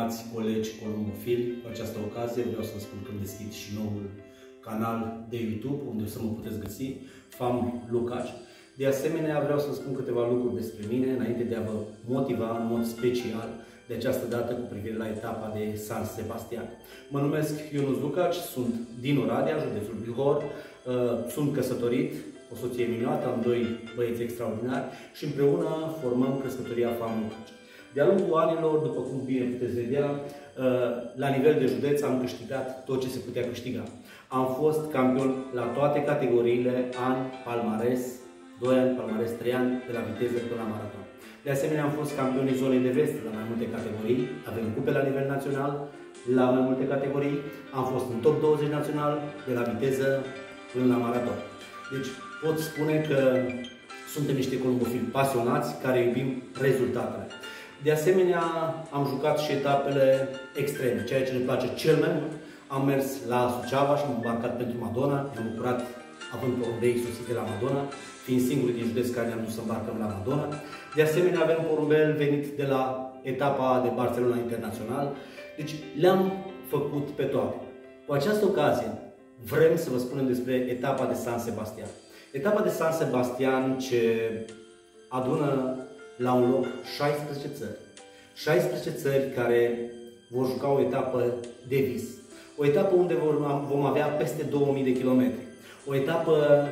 stimați colegi columbofili, cu această ocazie vreau să vă spun că deschid și noul canal de YouTube, unde să mă puteți găsi, FAM Lucaci. De asemenea, vreau să spun câteva lucruri despre mine, înainte de a vă motiva în mod special de această dată cu privire la etapa de San Sebastian. Mă numesc Ionus Lucaci, sunt din Oradea, județul Bihor, uh, sunt căsătorit, o soție minunată, am doi băieți extraordinari și împreună formăm crescătoria FAM Lucaci. De-a lungul anilor, după cum bine puteți vedea, uh, la nivel de județ am câștigat tot ce se putea câștiga. Am fost campion la toate categoriile, an, palmares, 2 ani, palmares 3 ani, de la viteză până la maraton. De asemenea, am fost campion în zonei de vest la mai multe categorii, avem cupe la nivel național, la mai multe categorii, am fost în top 20 național, de la viteză până la maraton. Deci pot spune că suntem niște columbofili pasionați care iubim rezultatele. De asemenea, am jucat și etapele extreme, ceea ce ne place cel mai mult. Am mers la Suceava și am îmbarcat pentru Madonna. Ne-am bucurat având porumbei susțite la Madonna, fiind singurii din județ care ne-am dus să îmbarcăm la Madonna. De asemenea, avem porumbel venit de la etapa de Barcelona Internațional. Deci le-am făcut pe toate. Cu această ocazie, vrem să vă spunem despre etapa de San Sebastian. Etapa de San Sebastian ce adună la un loc 16 țări. 16 țări care vor juca o etapă de vis. O etapă unde vom avea peste 2000 de kilometri. O etapă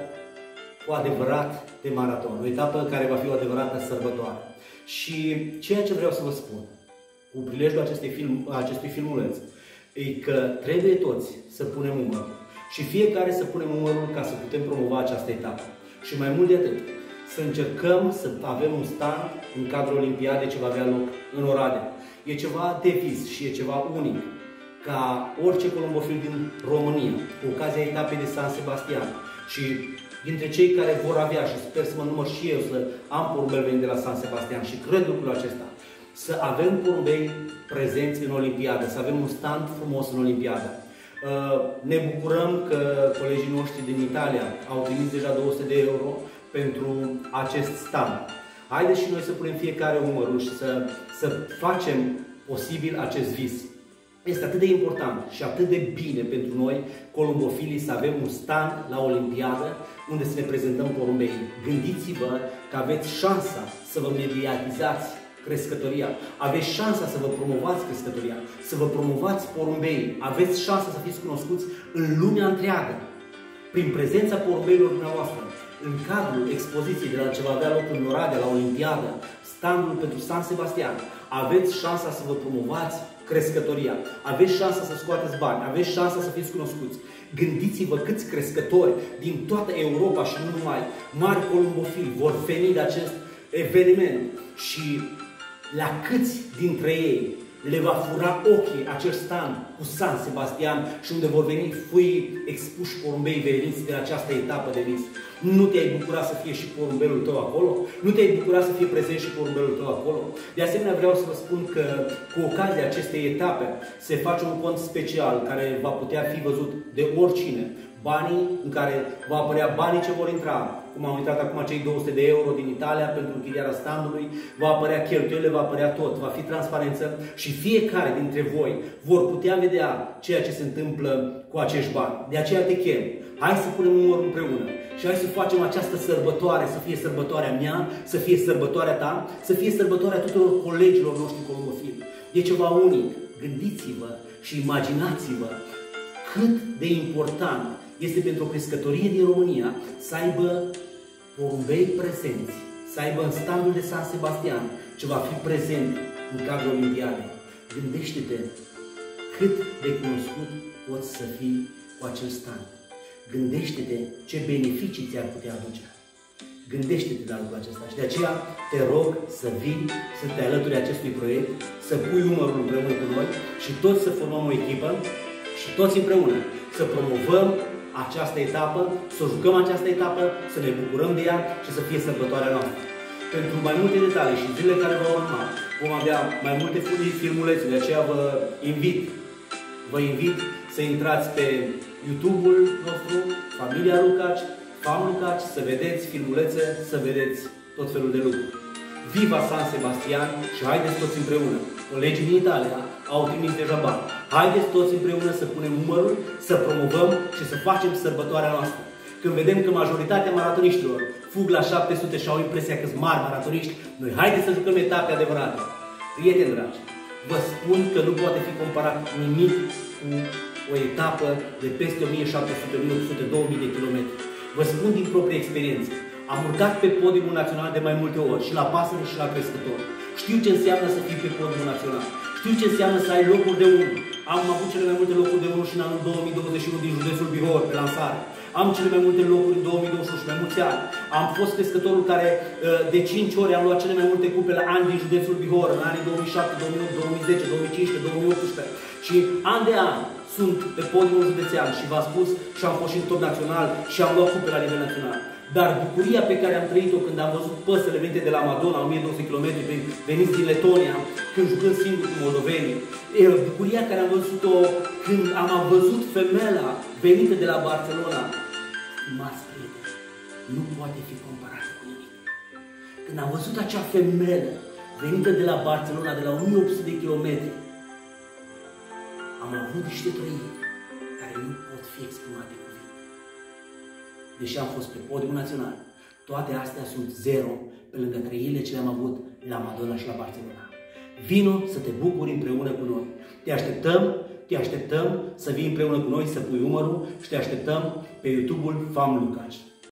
cu adevărat de maraton. O etapă care va fi o adevărată sărbătoare. Și ceea ce vreau să vă spun cu prilejul acestui, film, acestui filmuleț e că trebuie toți să punem umărul și fiecare să punem umărul ca să putem promova această etapă. Și mai mult de atât, să încercăm să avem un stand în cadrul Olimpiadei ce va avea loc în Oradea. E ceva de vis și e ceva unic ca orice columbofil din România, cu ocazia etapei de San Sebastian și dintre cei care vor avea, și sper să mă număr și eu să am porumbel venit de la San Sebastian și cred lucrul acesta, să avem porumbei prezenți în Olimpiadă, să avem un stand frumos în Olimpiadă. Uh, ne bucurăm că colegii noștri din Italia au trimis deja 200 de euro pentru acest stand. Haideți și noi să punem fiecare umărul și să, să facem posibil acest vis. Este atât de important și atât de bine pentru noi, columbofilii, să avem un stand la Olimpiadă unde să ne prezentăm porumbei. Gândiți-vă că aveți șansa să vă mediatizați crescătoria, aveți șansa să vă promovați crescătoria, să vă promovați porumbei, aveți șansa să fiți cunoscuți în lumea întreagă prin prezența porumbeilor dumneavoastră în cadrul expoziției de la ce va avea loc în Oradea, la Olimpiadă, standul pentru San Sebastian, aveți șansa să vă promovați crescătoria, aveți șansa să scoateți bani, aveți șansa să fiți cunoscuți. Gândiți-vă câți crescători din toată Europa și nu numai, mari columbofili, vor veni de acest eveniment. Și la câți dintre ei le va fura ochii acest stand cu San Sebastian și unde vor veni fui expuși porumbei veniți de această etapă de vis. Nu te-ai bucurat să fie și porumbelul tău acolo? Nu te-ai bucurat să fie prezent și porumbelul tău acolo? De asemenea, vreau să vă spun că cu ocazia acestei etape se face un cont special care va putea fi văzut de oricine banii în care va apărea banii ce vor intra, cum am uitat acum cei 200 de euro din Italia pentru închiriarea standului, va apărea cheltuielile, va apărea tot, va fi transparență și fiecare dintre voi vor putea vedea ceea ce se întâmplă cu acești bani. De aceea te chem. Hai să punem umărul împreună și hai să facem această sărbătoare, să fie sărbătoarea mea, să fie sărbătoarea ta, să fie sărbătoarea tuturor colegilor noștri colomofili. E ceva unic. Gândiți-vă și imaginați-vă cât de important este pentru o crescătorie din România să aibă porumbei prezenți, să aibă în standul de San Sebastian ce va fi prezent în cadrul Olimpiadei. Gândește-te cât de cunoscut poți să fii cu acel stand. Gândește-te ce beneficii ți-ar putea aduce. Gândește-te la lucrul acesta și de aceea te rog să vii, să te alături acestui proiect, să pui umărul împreună cu noi și toți să formăm o echipă și toți împreună să promovăm această etapă, să jucăm această etapă, să ne bucurăm de ea și să fie sărbătoarea noastră. Pentru mai multe detalii și zilele care vor urma, vom avea mai multe filmulețe, de aceea vă invit, vă invit să intrați pe YouTube-ul nostru, Familia Lucaci, Fam Lucaci, să vedeți filmulețe, să vedeți tot felul de lucruri. Viva San Sebastian și haideți toți împreună! Colegii din Italia au trimis deja bani. Haideți toți împreună să punem numărul, să promovăm și să facem sărbătoarea noastră. Când vedem că majoritatea maratoniștilor fug la 700 și au impresia că sunt mari maratoniști, noi haideți să jucăm etape adevărate. Prieteni dragi, vă spun că nu poate fi comparat nimic cu o etapă de peste 1700, 1800, 2000 de kilometri. Vă spun din proprie experiență. Am urcat pe podiumul național de mai multe ori, și la pasăre și la crescător. Știu ce înseamnă să fii pe podiumul național. Știu ce înseamnă să ai locuri de unul. Am avut cele mai multe locuri de unul și în anul 2021 din județul Bihor, pe lansare. Am cele mai multe locuri în 2021 și mai mulți ani. Am fost crescătorul care uh, de 5 ori am luat cele mai multe cupe la ani din județul Bihor, în anii 2007, 2008, 2010, 2015, 2018. Și an de an sunt pe podiumul județean și v-am spus și am fost și în top național și am luat cupe la nivel național. Dar bucuria pe care am trăit-o când am văzut păsele venite de la Madonna, 1200 km, veniți din Letonia, când jucând singur cu moldovenii, bucuria care am văzut-o când am văzut femeia venită de la Barcelona, stimați prieteni, nu poate fi comparată cu nimic. Când am văzut acea femeie venită de la Barcelona, de la 1800 de kilometri, am avut niște trăiri care nu pot fi exprimate cu deși am fost pe podiumul național. Toate astea sunt zero pe lângă trăirile ce le-am avut la Madonna și la Barcelona. Vino să te bucuri împreună cu noi. Te așteptăm, te așteptăm să vii împreună cu noi, să pui umărul și te așteptăm pe YouTube-ul Fam Lucaci.